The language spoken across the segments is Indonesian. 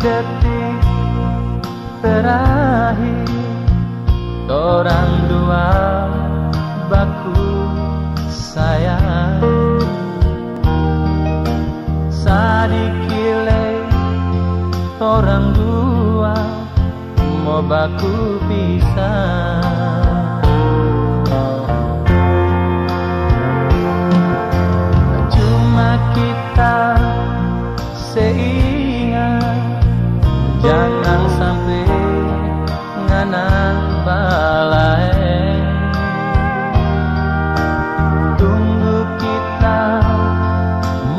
detik terakhir. Orang dua baku sayang. Sadikile orang dua mau baku pisah. Jangan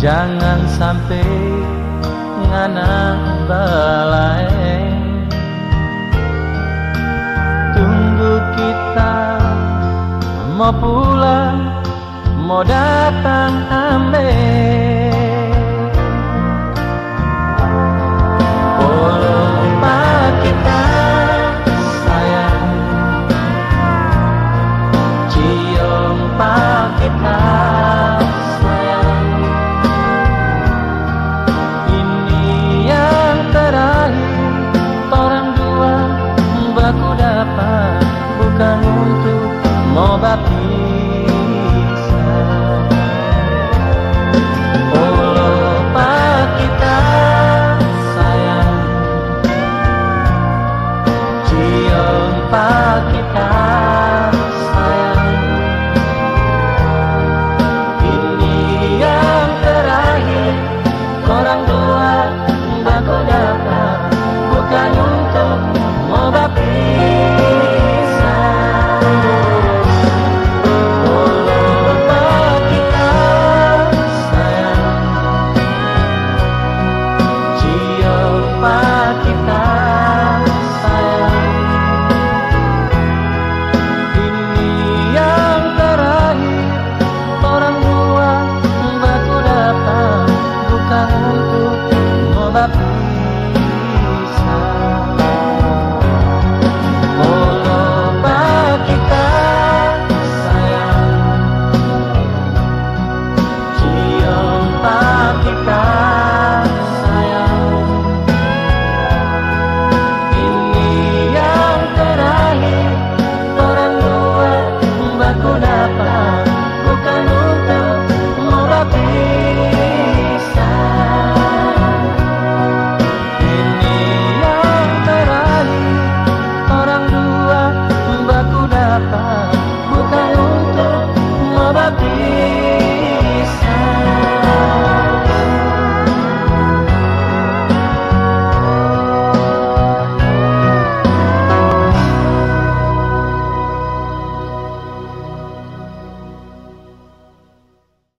Jangan sampai nganang balai. Tunggu kita mau pulang Mau datang ambil M'en